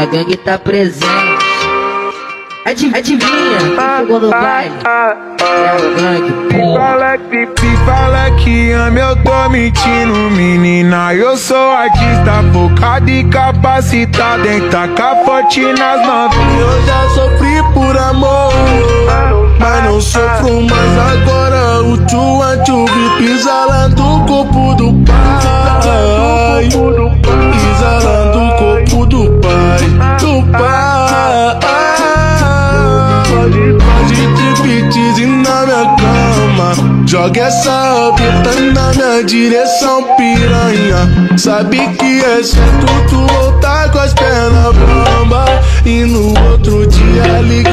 a gangue tá presente. Adivinha, adivinha, quem chegou no baile? É a gangue, porra. Fala que, fala que ama, eu tô mentindo, menina. Eu sou artista focado e capacitado em tacar forte nas novinhas. Eu já sofri por amor, mas não sofro mais agora. O tchuvi pisa lá Joga essa pita na minha direção, piranha. Sabe que é certo tu voltar com as pernas bamba. E no outro dia liga